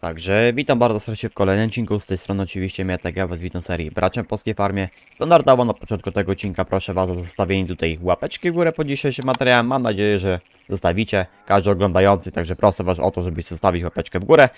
Także witam bardzo serdecznie w kolejnym odcinku, z tej strony oczywiście Mietek, ja was witam serii Braczem Polskiej Farmie. Standardowo na początku tego odcinka proszę was o zostawienie tutaj łapeczki w górę pod dzisiejszym materiałem, mam nadzieję, że zostawicie, każdy oglądający, także proszę was o to, żebyś zostawić łapeczkę w górę.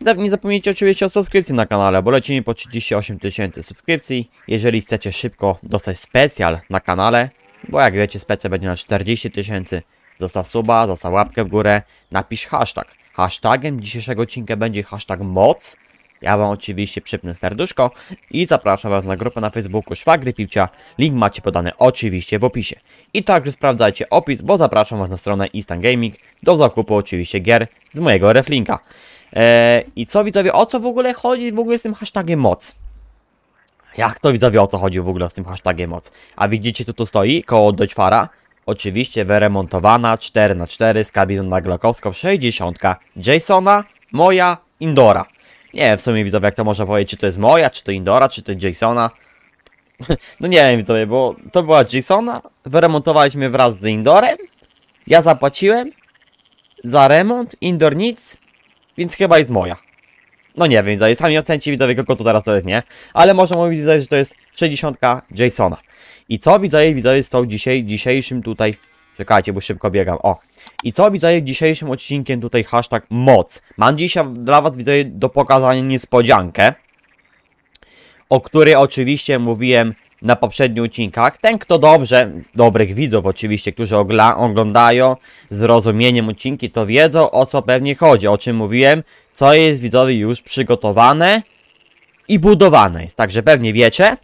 No, Nie zapomnijcie oczywiście o subskrypcji na kanale, bo lecimy po 38 tysięcy subskrypcji. Jeżeli chcecie szybko dostać specjal na kanale, bo jak wiecie specjal będzie na 40 tysięcy, zostaw suba, zostaw łapkę w górę, napisz hashtag. Hashtagiem dzisiejszego odcinka będzie hashtag moc. Ja wam oczywiście przypnę serduszko i zapraszam was na grupę na Facebooku Szwagry Piłcia. Link macie podany oczywiście w opisie. I także sprawdzajcie opis, bo zapraszam was na stronę Instant Gaming do zakupu oczywiście gier z mojego reflinka. Eee, I co widzowie, o co w ogóle chodzi w ogóle z tym hashtagiem moc? Jak to widzowie, o co chodzi w ogóle z tym hashtagiem moc? A widzicie, tu tu stoi, koło Doćfara. Oczywiście wyremontowana 4x4 z kabiną na Glokowską 60 Jasona, moja, Indora. Nie w sumie widzowie, jak to można powiedzieć, czy to jest moja, czy to Indora, czy to Jasona. No nie wiem widzowie, bo to była Jasona, wyremontowaliśmy wraz z Indorem. Ja zapłaciłem za remont, Indor nic, więc chyba jest moja. No nie wiem, widzowie, sami ocencie widzowie, kogo to teraz to jest, nie? Ale można mówić widzowie, że to jest 60 Jasona. I co widzowie, widzowie z tą dzisiaj, dzisiejszym tutaj... Czekajcie, bo szybko biegam, o. I co widzowie dzisiejszym odcinkiem tutaj hashtag moc. Mam dzisiaj dla was widzowie do pokazania niespodziankę. O której oczywiście mówiłem na poprzednich odcinkach. Ten kto dobrze, dobrych widzów oczywiście, którzy oglądają z zrozumieniem odcinki, to wiedzą o co pewnie chodzi, o czym mówiłem, co jest widzowie już przygotowane i budowane jest. Także pewnie wiecie,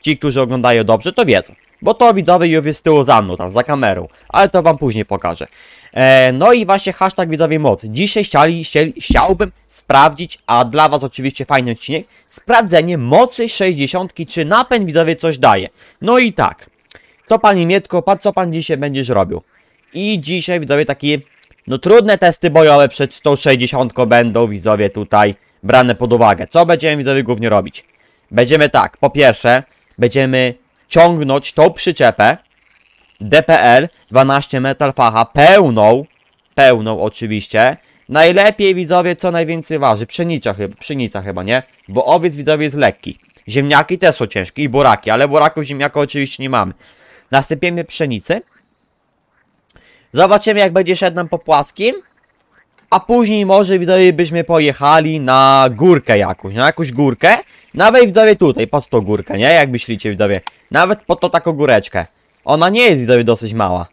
ci, którzy oglądają dobrze, to wiedzą. Bo to widzowie już jest z tyłu za mną, tam za kamerą, ale to wam później pokażę. E, no i właśnie hashtag widzowie mocy. Dzisiaj chcieli, chcieli, chciałbym sprawdzić, a dla was oczywiście fajny odcinek, sprawdzenie mocy 60, czy napęd widzowie coś daje. No i tak, co panie Mietko, pan co pan dzisiaj będziesz robił? I dzisiaj widzowie takie, no trudne testy bojowe przed tą 60 będą widzowie tutaj brane pod uwagę. Co będziemy widzowie głównie robić? Będziemy tak, po pierwsze, będziemy ciągnąć tą przyczepę DPL 12 metal facha pełną, pełną oczywiście. Najlepiej widzowie co najwięcej waży, pszenica chyba, pszenica chyba, nie? Bo owiec widzowie jest lekki. Ziemniaki też są ciężkie i buraki, ale buraków ziemniaków oczywiście nie mamy. Nasypiemy pszenicy. Zobaczymy jak będzie szedł nam po płaskim. A później może widzowie byśmy pojechali na górkę jakąś, na jakąś górkę. Nawet widzowie tutaj, pod tą górkę, nie? Jak myślicie widzowie? Nawet pod tą taką góreczkę. Ona nie jest widzowie dosyć mała.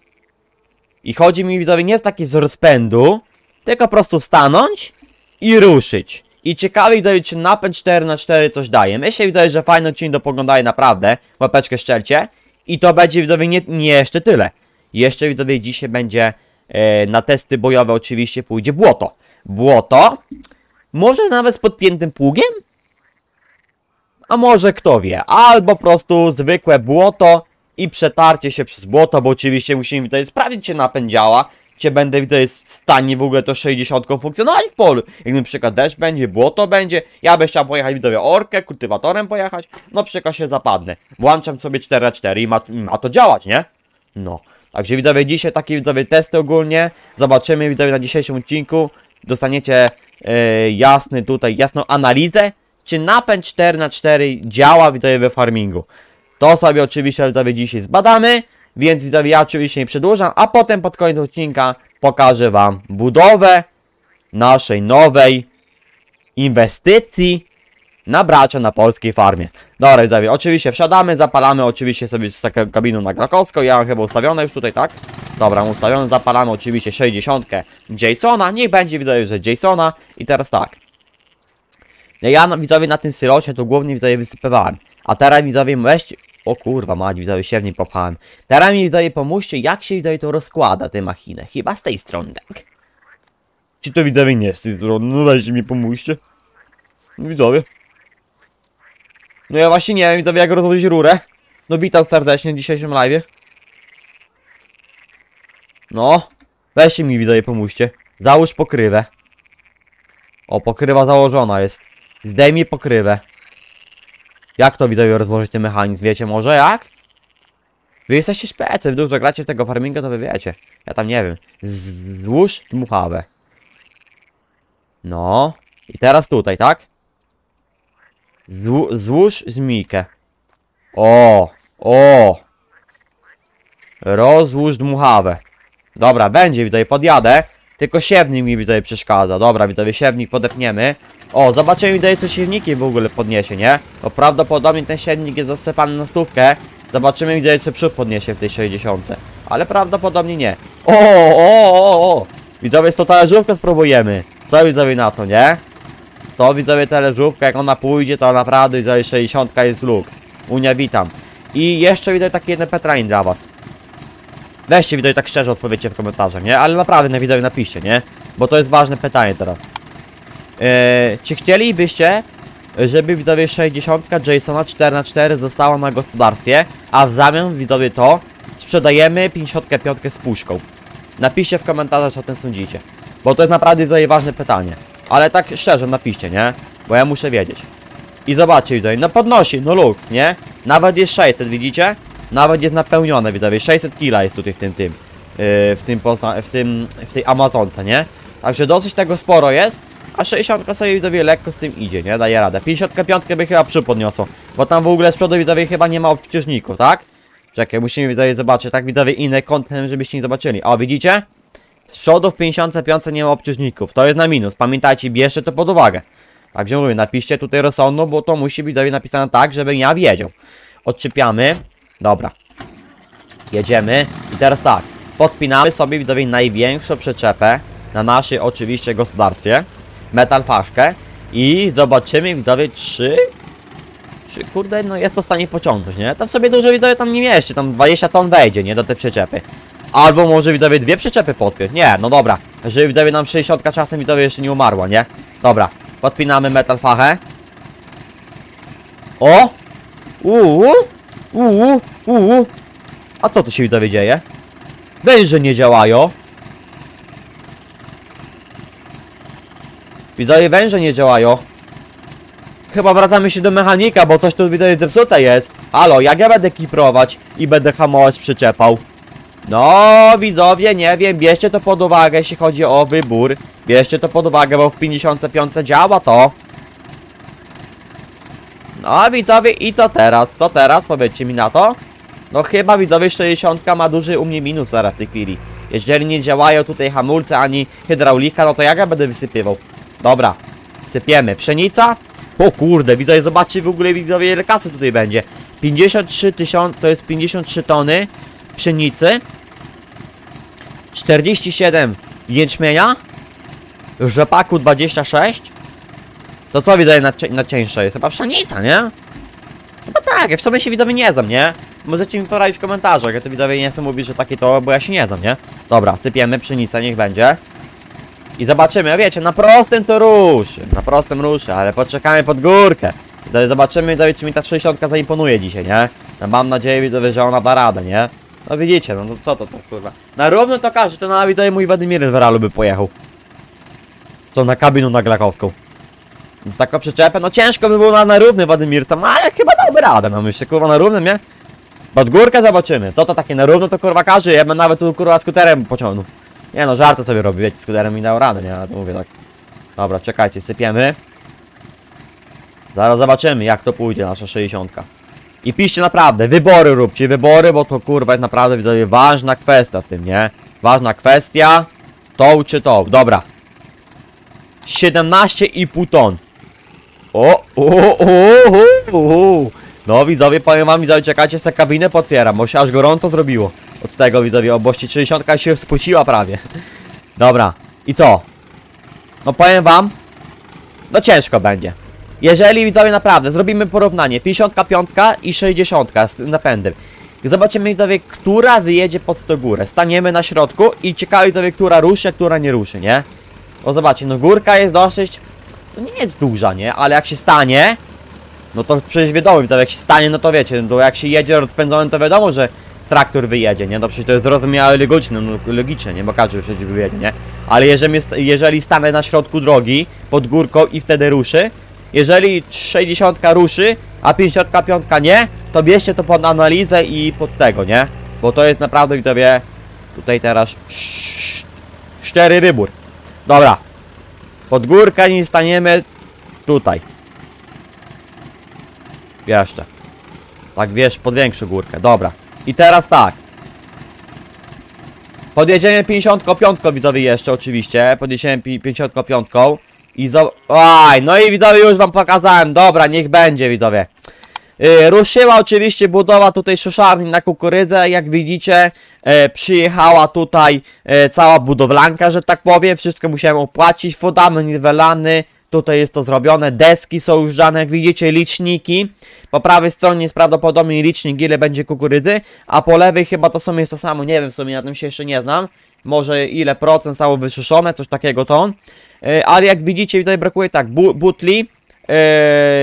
I chodzi mi widzowie nie z takiej z rozpędu, tylko po prostu stanąć i ruszyć. I ciekawe widzowie czy napęd 4x4 coś daje. Myślę widzowie, że fajny odcinek do poglądania naprawdę. Łapeczkę szczelcie. I to będzie widzowie nie, nie jeszcze tyle. Jeszcze widzowie dzisiaj będzie e, na testy bojowe oczywiście pójdzie błoto. Błoto. Może nawet z podpiętym pługiem? A może kto wie, albo po prostu zwykłe błoto i przetarcie się przez błoto, bo oczywiście musimy tutaj sprawdzić, czy napęd działa, czy będę tutaj w stanie w ogóle to 60 funkcjonować w polu. Jak na przykład deszcz będzie, błoto będzie, ja bym chciał pojechać widzowie orkę, kultywatorem pojechać, no przykład się zapadnę. Włączam sobie 4x4 i ma, ma to działać, nie? No. Także widzowie, dzisiaj takie widzowie testy ogólnie, zobaczymy widzowie na dzisiejszym odcinku, dostaniecie e, jasny tutaj, jasną analizę, czy napęd 4x4 działa widzowie we farmingu. To sobie oczywiście widzowie dzisiaj zbadamy, więc widzowie ja oczywiście nie przedłużam, a potem pod koniec odcinka pokażę wam budowę naszej nowej inwestycji na bracza na polskiej farmie. Dobra widzowie, oczywiście wsiadamy, zapalamy oczywiście sobie z kabiną na Krakowską, ja mam chyba ustawione już tutaj, tak? Dobra, ustawione, zapalamy oczywiście 60 Jasona, niech będzie widzowie, że Jasona i teraz tak. No Ja na, widzowie na tym syrocie to głównie widzowie wysypywałem. A teraz widzowie weźcie... O kurwa mać, widzowie się w niej popchałem. Teraz mi widzowie pomóżcie, jak się widzowie to rozkłada, tę machinę. Chyba z tej strony, tak? Czy to widzowie nie z tej strony? No weźcie mi pomóżcie. No widzowie. No ja właśnie nie wiem widzowie jak rozłożyć rurę. No witam serdecznie w dzisiejszym live. No. Weźcie mi widzowie pomóżcie. Załóż pokrywę. O, pokrywa założona jest. Zdejmij pokrywę. Jak to widzowie rozłożyć ten mechanizm? Wiecie może jak? Wy jesteście szpecy, wy dużo gracie w tego farminga, to wy wiecie. Ja tam nie wiem. Złóż dmuchawę. No. I teraz tutaj, tak? Złu złóż zmijkę. O, o. Rozłóż dmuchawę. Dobra, będzie, widzowie, podjadę. Tylko siewnik mi, widzowie, przeszkadza. Dobra, widzowie, siewnik podepniemy. O, zobaczymy, widzowie, co siewniki w ogóle podniesie, nie? Bo prawdopodobnie ten siewnik jest zasypany na stówkę. Zobaczymy, widzowie, co przód podniesie w tej 60. Ale prawdopodobnie nie. O, o, o, o. Widzowie, z to talerzówkę spróbujemy. Co widzowie na to, nie? To widzowie talerzówka, jak ona pójdzie, to naprawdę widzowie 60 jest luks. Unia witam. I jeszcze widzowie takie jedno pytanie dla was. Weźcie widzowie tak szczerze odpowiedzcie w komentarzach, nie? Ale naprawdę na widzowie napiszcie, nie? Bo to jest ważne pytanie teraz. Eee, czy chcielibyście, żeby widzowie 60 Jasona 4x4 została na gospodarstwie, a w zamian widzowie to sprzedajemy 55 z puszką? Napiszcie w komentarzach, co o tym sądzicie. Bo to jest naprawdę widzowie ważne pytanie. Ale tak szczerze napiszcie, nie? Bo ja muszę wiedzieć. I zobaczcie widzowie, no podnosi, no luks, nie? Nawet jest 600, widzicie? Nawet jest napełnione, widzowie, 600 kila jest tutaj w tym, tym. Yy, w tym, pozna w tym, w tej Amazonce, nie? Także dosyć tego sporo jest. A 60 sobie widzowie lekko z tym idzie, nie? Daje radę. 55 by chyba przypodniosło. Bo tam w ogóle z przodu widzowie chyba nie ma obciążników, tak? Czekaj, musimy widzowie zobaczyć, tak widzowie inne kątem, żebyście nie zobaczyli. O, widzicie? Z przodu w 55 nie ma obciążników. To jest na minus. Pamiętajcie, bierzcie to pod uwagę. Także mówię, napiszcie tutaj rozsądno, bo to musi być widzowie napisane tak, żebym ja wiedział. Odczepiamy. Dobra. Jedziemy. I teraz tak. Podpinamy sobie widzowie największą przyczepę na naszej oczywiście gospodarstwie. Metal faszkę. I zobaczymy widzowie czy... Czy kurde, no jest to w stanie pociągnąć, nie? To w sobie dużo widzowie tam nie mieści, tam 20 ton wejdzie, nie? Do tej przyczepy. Albo może widzowie dwie przyczepy podpiąć. Nie, no dobra. Żeby widzowie nam 60 czasem widzowie jeszcze nie umarła, nie? Dobra. Podpinamy metal fachę. O! Uuu! Uuu! Uuu! A co tu się widzowie dzieje? Węże nie działają. Widzowie węże nie działają. Chyba wracamy się do mechanika, bo coś tu widzowie zepsute jest. Halo, jak ja będę kiprować i będę hamować przyczepał? No, widzowie, nie wiem, bierzcie to pod uwagę, jeśli chodzi o wybór. Bierzcie to pod uwagę, bo w 55 działa to. No, widzowie, i co teraz? Co teraz? Powiedzcie mi na to. No chyba widzowie 60 ma duży u mnie minus zaraz w tej chwili. Jeżeli nie działają tutaj hamulce ani hydraulika, no to jak ja będę wysypywał? Dobra, sypiemy. Pszenica? O kurde, widzowie, zobaczcie w ogóle widzowie ile kasy tutaj będzie. 53 tysiące, to jest 53 tony pszenicy. 47 jęczmienia. Rzepaku 26. To co widzowie na, na cieńsze jest? Chyba pszenica, nie? Chyba tak, ja w sobie się widzowie nie znam, nie? Możecie mi poradzić w komentarzach, ja to widzowie nie chcę mówić, że takie to, bo ja się nie znam, nie? Dobra, sypiemy pszenicę, niech będzie. I zobaczymy, wiecie, na prostym to ruszy, na prostym ruszy, ale poczekamy pod górkę. Zobaczymy, widzowie, czy mi ta 60 zaimponuje dzisiaj, nie? No, mam nadzieję, widzowie, że ona da radę, nie? No widzicie, no to co to to kurwa. Na równo to każe, to na widzowie mój Władimir z Weralu by pojechał. Co na kabinu na Glakowską. Z taką przyczepę, no ciężko by było na, na równy Władimir tam, ale chyba dałby radę, no myślę, kurwa, na równym, nie? Pod górkę zobaczymy, co to takie na równo to kurwa każe, ja bym nawet tu kurwa skuterem pociągnął. Nie no, żarty sobie robi, wiecie, skuterem mi dał radę, nie, ale to mówię tak. Dobra, czekajcie, sypiemy. Zaraz zobaczymy, jak to pójdzie, nasza 60. I piszcie naprawdę, wybory róbcie, wybory, bo to kurwa jest naprawdę widzowie ważna kwestia w tym, nie? Ważna kwestia. To czy to, dobra. 17,5 ton. O, o, o, o, o. No widzowie, powiem wam, widzowie, czekajcie, se kabinę potwieram, bo się aż gorąco zrobiło. Od tego widzowie, obości 60 się spuciła prawie. Dobra, i co? No powiem wam, no ciężko będzie. Jeżeli widzowie naprawdę zrobimy porównanie 55 i 60 z napędem. Zobaczymy widzowie, która wyjedzie pod tą górę. Staniemy na środku i ciekawe widzowie, która ruszy, a która nie ruszy, nie? Bo zobaczcie, no górka jest dosyć, no nie jest duża, nie? Ale jak się stanie, no to przecież wiadomo, jak się stanie, no to wiecie, no to jak się jedzie rozpędzonym, to wiadomo, że traktor wyjedzie, nie? No przecież to jest zrozumiałe logiczne, no, logiczne, nie? Bo każdy przecież wyjedzie, nie? Ale jeżeli, jeżeli stanę na środku drogi, pod górką i wtedy ruszy, jeżeli 60 ruszy, a 55 nie, to bierzcie to pod analizę i pod tego, nie? Bo to jest naprawdę, widzowie, tutaj teraz sz- szczery wybór. Dobra. Pod górkę nie staniemy tutaj. Jeszcze. Tak wiesz, pod większą górkę. Dobra. I teraz tak. Podjedziemy 55 widzowie jeszcze oczywiście. Podjedziemy pi- 55 i zo... Aj, no i widzowie już wam pokazałem. Dobra, niech będzie widzowie. Yy, ruszyła oczywiście budowa tutaj szuszarni na kukurydzę, jak widzicie. E, przyjechała tutaj e, cała budowlanka, że tak powiem, wszystko musiałem opłacić, fundament niwelany, tutaj jest to zrobione, deski są już dane, jak widzicie liczniki, po prawej stronie jest prawdopodobnie licznik ile będzie kukurydzy, a po lewej chyba to są jest to samo, nie wiem w sumie na tym się jeszcze nie znam, może ile procent stało wyszuszone, coś takiego to, e, ale jak widzicie tutaj brakuje tak, bu butli,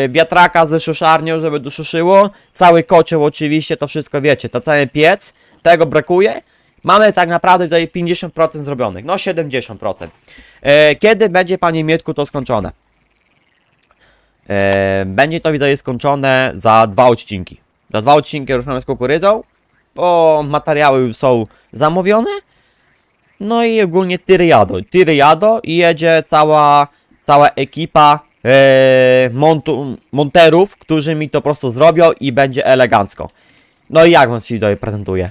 wiatraka ze szuszarnią, żeby dosuszyło. Cały kocioł oczywiście, to wszystko wiecie, to cały piec, tego brakuje. Mamy tak naprawdę tutaj 50% zrobionych, no 70%. Yy, kiedy będzie Panie Mietku to skończone? Yy, będzie to widać skończone za dwa odcinki. Za dwa odcinki ruszamy z kukurydzą, bo materiały już są zamówione. No i ogólnie tiry jadą. Tiry jadą i jedzie cała, cała ekipa e, montu, monterów, którzy mi to po prostu zrobią i będzie elegancko. No i jak wam się tutaj prezentuje?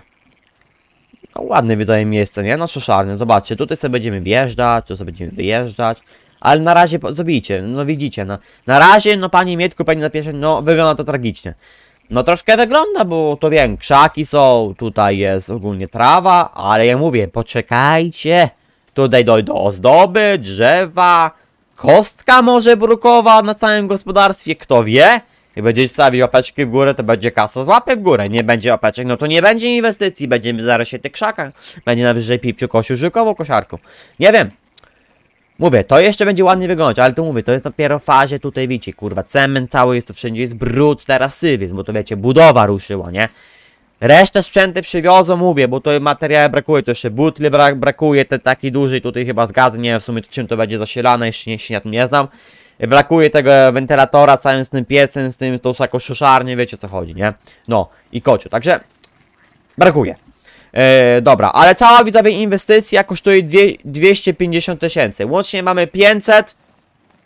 No ładne wydaje miejsce, nie? No szuszarnie, zobaczcie, tutaj sobie będziemy wjeżdżać, tu sobie będziemy wyjeżdżać. Ale na razie, zobaczcie, no widzicie, no, na razie, no panie Mietku, pani na pierwsze, no wygląda to tragicznie. No troszkę wygląda, bo to wiem, krzaki są, tutaj jest ogólnie trawa, ale ja mówię, poczekajcie. Tutaj dojdą ozdoby, drzewa, kostka może brukowa na całym gospodarstwie, kto wie? Jak będziesz stawił łapeczki w górę, to będzie kasa z łapy w górę. Nie będzie łapeczek, no to nie będzie inwestycji, będziemy zaraz się tych krzakach. Będzie najwyżej pipciu kosiu żykowo kosiarką. Nie wiem. Mówię, to jeszcze będzie ładnie wyglądać, ale tu mówię, to jest dopiero w fazie tutaj, widzicie, kurwa, cement cały jest to wszędzie, jest brud, teraz sywiec, bo to wiecie, budowa ruszyła, nie? Resztę sprzęty przywiozą, mówię, bo to materiały brakuje, to jeszcze butli brak, brakuje, ten taki duży, tutaj chyba z gazem, nie wiem w sumie czym to będzie zasilane, jeszcze nie, się na tym nie znam. Brakuje tego wentylatora z całym z tym piecem, z tym, tą taką szuszarnię, wiecie co chodzi, nie? No, i kociu, także brakuje. E, dobra, ale cała widzowie inwestycja kosztuje dwie, 250 tysięcy. Łącznie mamy 500.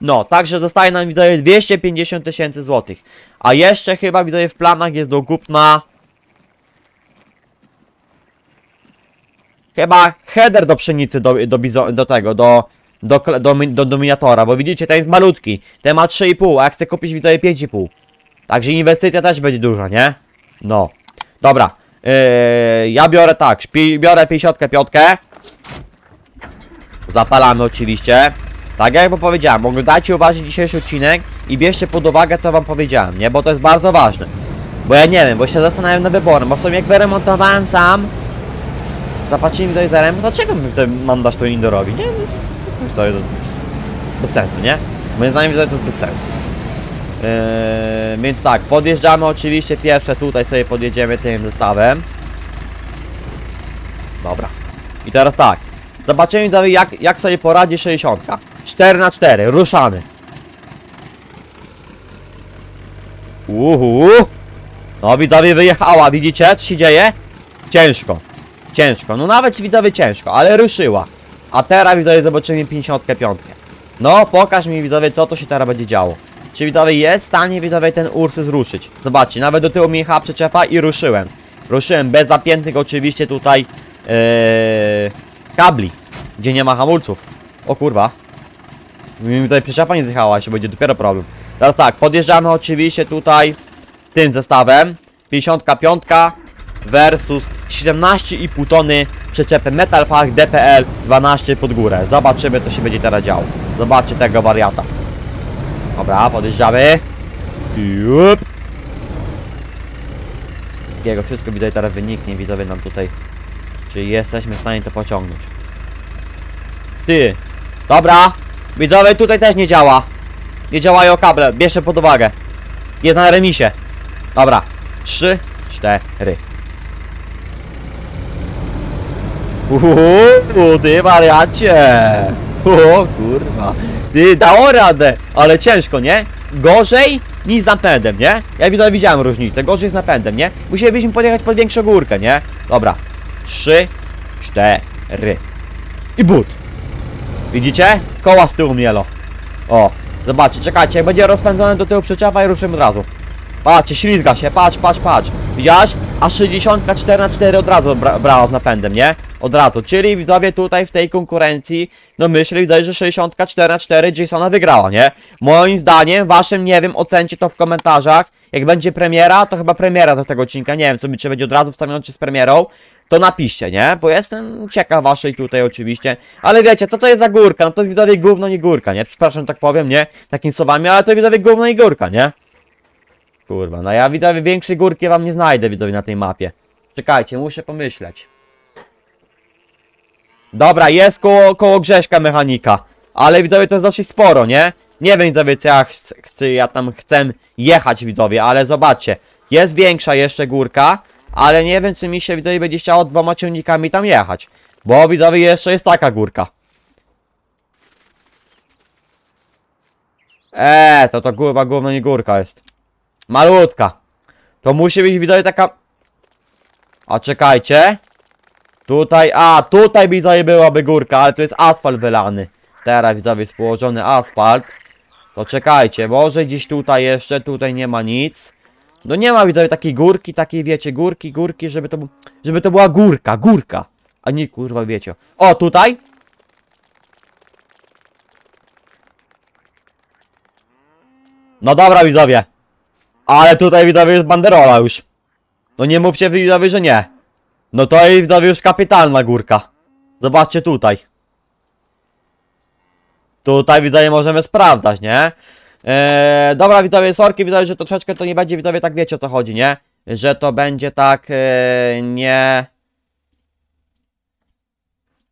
No, także zostaje nam widzowie 250 tysięcy złotych. A jeszcze chyba widzowie w planach jest do kupna. Chyba header do pszenicy do, do, bizo, do tego, do, do, do, do dominatora, bo widzicie, ten jest malutki. Ten ma 3,5, a ja chcę kupić widzowie 5,5. Także inwestycja też będzie duża, nie? No. Dobra. Yy, ja biorę tak, biorę 55. Zapalamy oczywiście. Tak jak powiedziałem, oglądajcie uważnie dzisiejszy odcinek i bierzcie pod uwagę co wam powiedziałem, nie? Bo to jest bardzo ważne. Bo ja nie wiem, bo się zastanawiam nad wyborem, bo w sumie jak wyremontowałem sam, zapłacili mi to remont, dlaczego mi wtedy mam dać to indorowi? Nie, no, co, to bez sensu, nie? Moim zdaniem to jest bez sensu. Yy, więc tak, podjeżdżamy oczywiście pierwsze tutaj sobie podjedziemy tym zestawem. Dobra. I teraz tak. Zobaczymy jak, jak sobie poradzi 60. 4 na 4 ruszamy. Uhu. No widzowie wyjechała, widzicie co się dzieje? Ciężko. Ciężko, no nawet widzowie ciężko, ale ruszyła. A teraz widzowie zobaczymy 55. No pokaż mi widzowie co to się teraz będzie działo. Czy widzowie jest w stanie widzowie ten Ursys ruszyć? Zobaczcie, nawet do tyłu mi jechała przyczepa i ruszyłem. Ruszyłem bez zapiętych oczywiście tutaj ee, kabli, gdzie nie ma hamulców. O kurwa. Mi tutaj przyczepa nie zjechała, się będzie dopiero problem. Teraz tak, podjeżdżamy oczywiście tutaj tym zestawem. 55 versus 17,5 tony przyczepy Metal Fach DPL 12 pod górę. Zobaczymy co się będzie teraz działo. Zobaczcie tego wariata. Dobra, podjeżdżamy. Jup. Wszystkiego, wszystko widać teraz wyniknie, widzowie nam tutaj. Czy jesteśmy w stanie to pociągnąć. Ty. Dobra. Widzowie tutaj też nie działa. Nie działają kable, bierzcie pod uwagę. Jest na remisie. Dobra. Trzy, cztery. Uuu, ty wariacie! O kurwa. Ty dało radę, ale ciężko, nie? Gorzej niż z napędem, nie? Ja widziałem różnicę, gorzej z napędem, nie? Musielibyśmy podjechać pod większą górkę, nie? Dobra. Trzy, cztery. I but. Widzicie? Koła z tyłu mielo. O, zobaczcie, czekajcie, jak będzie rozpędzony do tyłu przyczepa i ruszymy od razu. Patrzcie, ślizga się, patrz, patrz, patrz. Widziałeś? A 64 na 4 od razu bra brała z napędem, nie? Od razu. Czyli widzowie tutaj w tej konkurencji, no myślę, widzowie, że 64 na 4 Jasona wygrała, nie? Moim zdaniem, waszym, nie wiem, ocencie to w komentarzach. Jak będzie premiera, to chyba premiera do tego odcinka, nie wiem, czy będzie od razu wstawiony czy z premierą. To napiszcie, nie? Bo jestem ciekaw waszej tutaj oczywiście. Ale wiecie, co to jest za górka? No to jest widzowie gówno nie górka, nie? Przepraszam, tak powiem, nie? Takimi słowami, ale to widzowie gówno i górka, nie? Kurwa, no ja widzowie większej górki wam nie znajdę widzowie na tej mapie. Czekajcie, muszę pomyśleć. Dobra, jest koło, koło Grześka mechanika. Ale widzowie to jest dosyć sporo, nie? Nie wiem widzowie co ja chcę, chcę, ja tam chcę jechać widzowie, ale zobaczcie. Jest większa jeszcze górka, ale nie wiem czy mi się widzowie będzie chciało dwoma ciągnikami tam jechać. Bo widzowie jeszcze jest taka górka. Eee, to to kurwa gówno nie górka jest. Malutka. To musi być widzowie taka... A czekajcie. Tutaj, a tutaj widzowie byłaby górka, ale tu jest asfalt wylany. Teraz widzowie jest położony asfalt. To czekajcie, może gdzieś tutaj jeszcze, tutaj nie ma nic. No nie ma widzowie takiej górki, takiej wiecie, górki, górki, żeby to, żeby to była górka, górka. A nie kurwa wiecie. O, tutaj. No dobra widzowie. Ale tutaj widzowie jest banderola już. No nie mówcie widzowie, że nie. No to jest widzowie już kapitalna górka. Zobaczcie tutaj. Tutaj widzowie możemy sprawdzać, nie? Eee, dobra widzowie, sorki widzowie, że to troszeczkę to nie będzie widzowie, tak wiecie o co chodzi, nie? Że to będzie tak eee, nie...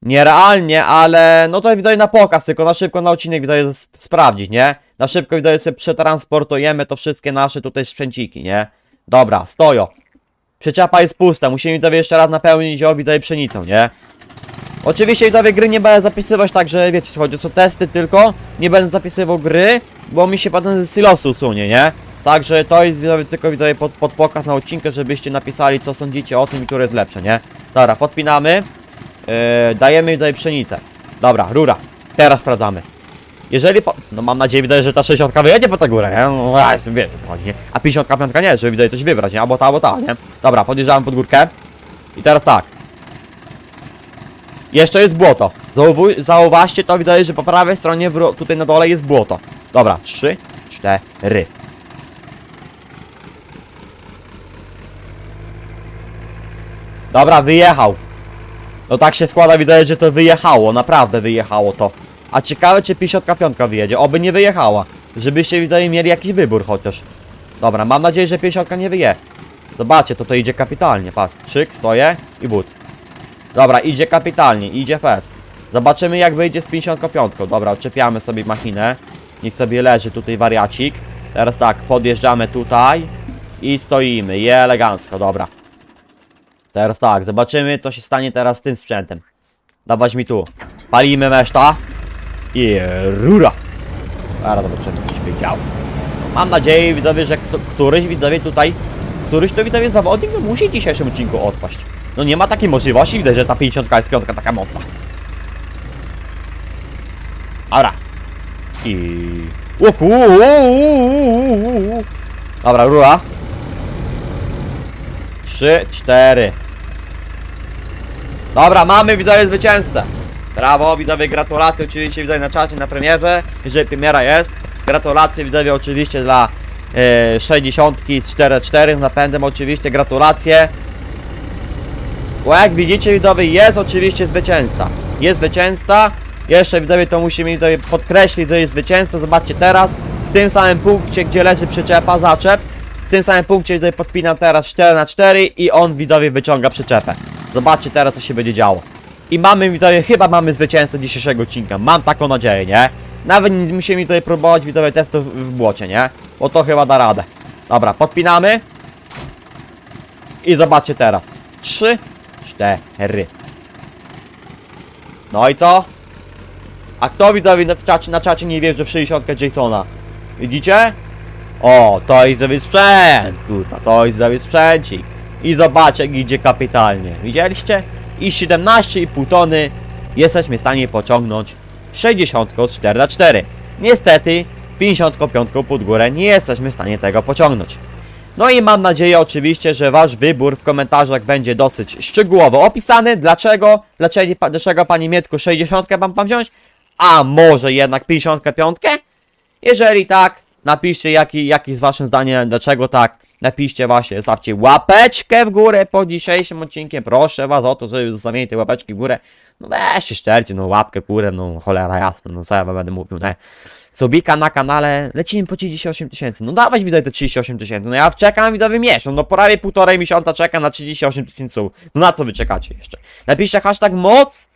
Nierealnie, ale no to widzowie na pokaz, tylko na szybko na odcinek widzowie sprawdzić, nie? Na szybko widzowie sobie przetransportujemy to wszystkie nasze tutaj sprzęciki, nie? Dobra, stoją. Przyczepa jest pusta, musimy widzowie jeszcze raz napełnić ją widzowie pszenicą, nie? Oczywiście widzowie gry nie będę zapisywać, także wiecie co chodzi, są testy tylko Nie będę zapisywał gry, bo mi się potem z silosu usunie, nie? Także to jest widzowie tylko widzowie pod, pod pokaz na odcinku, żebyście napisali co sądzicie o tym i które jest lepsze, nie? Dobra, podpinamy yy, Dajemy widzowie pszenicę Dobra, rura, teraz sprawdzamy jeżeli po... No mam nadzieję, widać, że ta 60 wyjedzie po tę górę, nie? No o co chodzi, nie? A 55 nie, żeby widać coś wybrać, nie? Albo ta, albo ta, nie? Dobra, podjeżdżamy pod górkę I teraz tak jeszcze jest błoto. Zauważcie to, widać, że po prawej stronie tutaj na dole jest błoto. Dobra, trzy, cztery. Dobra, wyjechał. No tak się składa, widać, że to wyjechało, naprawdę wyjechało to. A ciekawe, czy 55 wyjedzie. Oby nie wyjechała. Żebyście, widać, mieli jakiś wybór chociaż. Dobra, mam nadzieję, że 50 nie wyje. Zobaczcie, to to idzie kapitalnie. Pas, trzyk, stoję i but. Dobra, idzie kapitalnie, idzie fest. Zobaczymy jak wyjdzie z 55. Dobra, odczepiamy sobie machinę. Niech sobie leży tutaj wariacik. Teraz tak, podjeżdżamy tutaj i stoimy. Je elegancko, dobra. Teraz tak, zobaczymy co się stanie teraz z tym sprzętem. Dawać mi tu. Palimy meszta. I rura. Zaraz zobaczymy co się będzie działo. Mam nadzieję widzowie, że kto, któryś widzowie tutaj Któryś to widzowie zawodnik no musi w dzisiejszym odcinku odpaść No nie ma takiej możliwości, widzę, że ta 50 jest piątka taka mocna Dobra I... Łoku Dobra, rura Trzy, cztery Dobra, mamy widzowie zwycięzcę Brawo, widzowie, gratulacje oczywiście widzowie na czacie, na premierze. Jeżeli premiera jest Gratulacje widzowie oczywiście dla e, 60 z 4.4 napędem oczywiście, gratulacje. Bo jak widzicie widzowie jest oczywiście zwycięzca. Jest zwycięzca. Jeszcze widzowie to musimy widzowie podkreślić, że jest zwycięzca. Zobaczcie teraz w tym samym punkcie gdzie leży przyczepa, zaczep. W tym samym punkcie widzowie podpinam teraz 4 na 4 i on widzowie wyciąga przyczepę. Zobaczcie teraz co się będzie działo i mamy, widzowie, chyba mamy zwycięzcę dzisiejszego odcinka. Mam taką nadzieję, nie? Nawet nie musimy tutaj próbować, widzowie, testów w błocie, nie? Bo to chyba da radę. Dobra, podpinamy. I zobaczcie teraz. Trzy, cztery. No i co? A kto widzowie na czacie, na czacie nie wierzy w 60 Jasona? Widzicie? O, to jest sobie sprzęt, kurwa, to jest sobie sprzęcik. I zobaczcie, jak idzie kapitalnie. Widzieliście? I 17,5 tony jesteśmy w stanie pociągnąć 60 z 4 na 4 niestety 55 pod górę nie jesteśmy w stanie tego pociągnąć. No i mam nadzieję oczywiście, że wasz wybór w komentarzach będzie dosyć szczegółowo opisany. Dlaczego? Dlaczego, dlaczego panie Mietku 60 mam pan wziąć? A może jednak 55? Jeżeli tak, napiszcie jaki, jaki jest waszym zdaniem, dlaczego tak. Napiszcie właśnie, zostawcie łapeczkę w górę pod dzisiejszym odcinkiem. Proszę was o to, żeby zostawienie tej łapeczki w górę. No weźcie szczercie, no łapkę w górę, no cholera jasna, no co ja wam będę mówił, nie? Subika na kanale, lecimy po 38 tysięcy. No dawać widać te 38 tysięcy. No ja czekam widzowie miesiąc, no prawie półtorej miesiąca czekam na 38 tysięcy. No na co wy czekacie jeszcze? Napiszcie hashtag moc.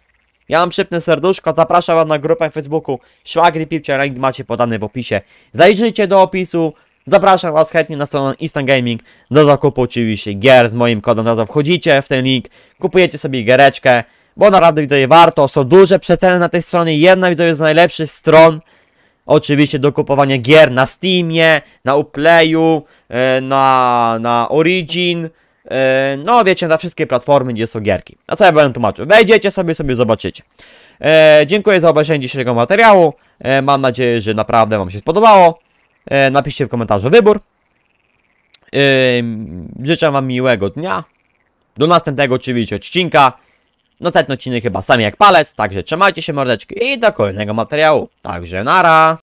Ja mam szybne serduszko, zapraszam was na grupę w Facebooku Szwagry Pipcie, link macie podany w opisie. Zajrzyjcie do opisu. Zapraszam was chętnie na stronę Instant Gaming do zakupu oczywiście gier z moim kodem na wchodzicie w ten link, kupujecie sobie giereczkę, bo naprawdę widzowie warto, są duże przeceny na tej stronie, jedna widzowie z najlepszych stron Oczywiście do kupowania gier na Steamie, na Uplayu, e, na, na Origin, e, no wiecie, na wszystkie platformy, gdzie są gierki. A co ja będę tłumaczył? Wejdziecie sobie, sobie zobaczycie. E, dziękuję za obejrzenie dzisiejszego materiału. E, mam nadzieję, że naprawdę Wam się spodobało. E, napiszcie w komentarzu wybór. E, życzę Wam miłego dnia. Do następnego oczywiście odcinka. Następny odcinek chyba sami jak palec, także trzymajcie się mordeczki i do kolejnego materiału. Także nara!